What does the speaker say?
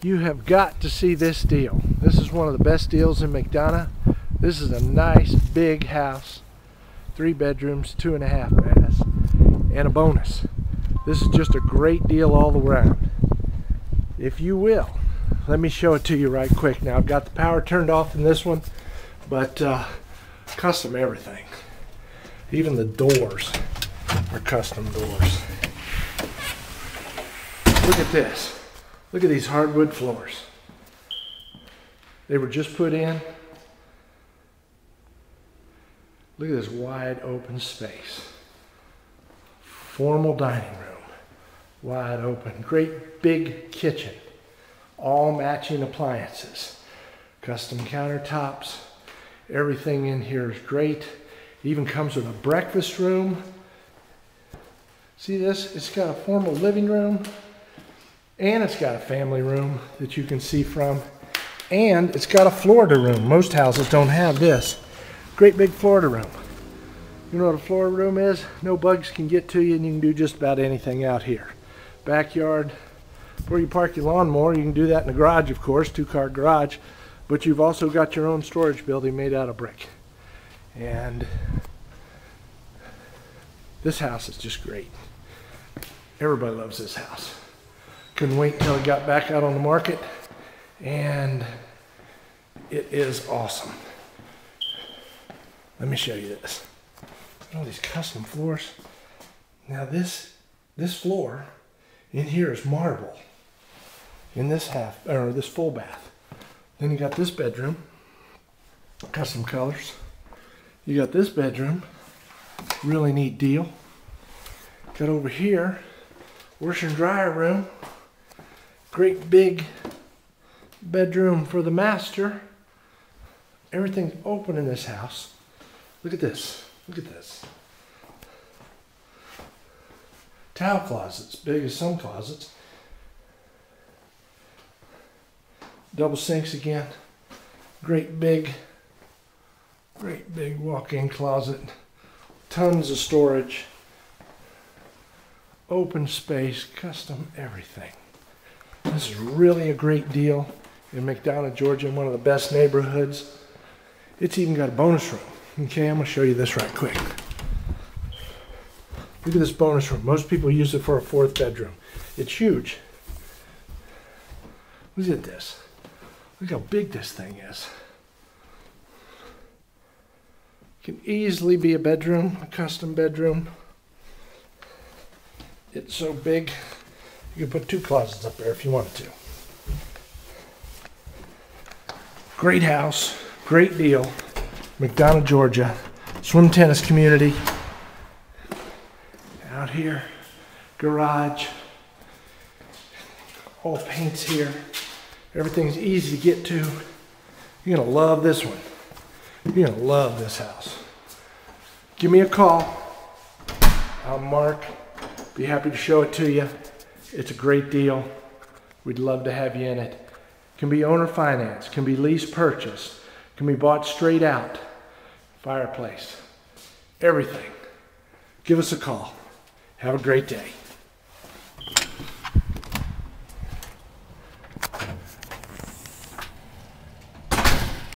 You have got to see this deal. This is one of the best deals in McDonough. This is a nice big house. Three bedrooms, two and a half baths, and a bonus. This is just a great deal all around. If you will, let me show it to you right quick. Now I've got the power turned off in this one, but uh, custom everything. Even the doors are custom doors. Look at this. Look at these hardwood floors. They were just put in. Look at this wide open space. Formal dining room. Wide open. Great big kitchen. All matching appliances. Custom countertops. Everything in here is great. It even comes with a breakfast room. See this? It's got a formal living room and it's got a family room that you can see from. And it's got a Florida room. Most houses don't have this. Great big Florida room. You know what a Florida room is? No bugs can get to you and you can do just about anything out here. Backyard, where you park your lawnmower, you can do that in the garage, of course, two-car garage. But you've also got your own storage building made out of brick. And this house is just great. Everybody loves this house. Couldn't wait until it got back out on the market. And it is awesome. Let me show you this. All these custom floors. Now this this floor in here is marble. In this half or this full bath. Then you got this bedroom. Custom colors. You got this bedroom. Really neat deal. Got over here, washer and dryer room great big bedroom for the master. Everything's open in this house. Look at this. Look at this. Towel closets, big as some closets. Double sinks again. Great big, great big walk-in closet. Tons of storage. Open space, custom everything. This is really a great deal in McDonough, Georgia, in one of the best neighborhoods. It's even got a bonus room. Okay, I'm gonna show you this right quick. Look at this bonus room. Most people use it for a fourth bedroom. It's huge. Look at this. Look how big this thing is. Can easily be a bedroom, a custom bedroom. It's so big. You could put two closets up there if you wanted to. Great house, great deal. McDonough, Georgia. Swim tennis community. Out here, garage. All paints here. Everything's easy to get to. You're gonna love this one. You're gonna love this house. Give me a call. I'm Mark. Be happy to show it to you. It's a great deal. We'd love to have you in it. Can be owner finance, can be lease purchase, can be bought straight out. Fireplace, everything. Give us a call. Have a great day.